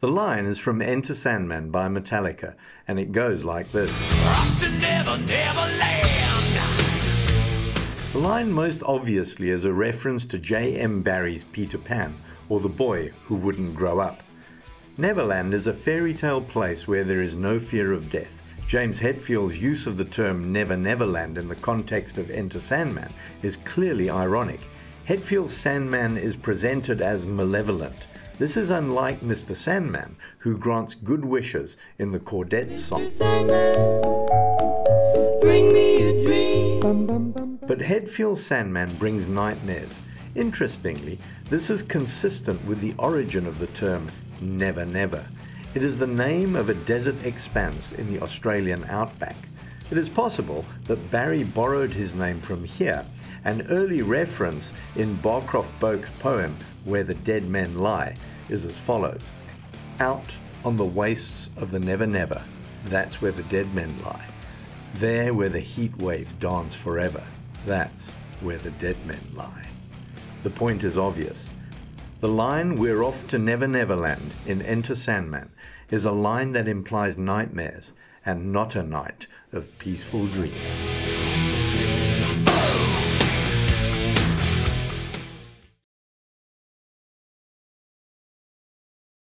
The line is from Enter Sandman by Metallica, and it goes like this. Never Never. The line most obviously is a reference to J.M. Barrie's Peter Pan, or the boy who wouldn't grow up. Neverland is a fairy tale place where there is no fear of death. James Hetfield's use of the term Never Neverland in the context of Enter Sandman is clearly ironic. Hetfield's Sandman is presented as malevolent. This is unlike Mr. Sandman, who grants good wishes in the Chordette song. Bring me a dream. But Hetfield's Sandman brings nightmares. Interestingly, this is consistent with the origin of the term Never Never. It is the name of a desert expanse in the Australian outback. It is possible that Barrie borrowed his name from here. An early reference in Barcroft Boake's poem Where the Dead Men Lie is as follows Out on the wastes of the Never Never, that's where the dead men lie. There where the heat waves dance forever, that's where the dead men lie. The point is obvious. The line We're off to Never Neverland in Enter Sandman is a line that implies nightmares and not a night of peaceful dreams.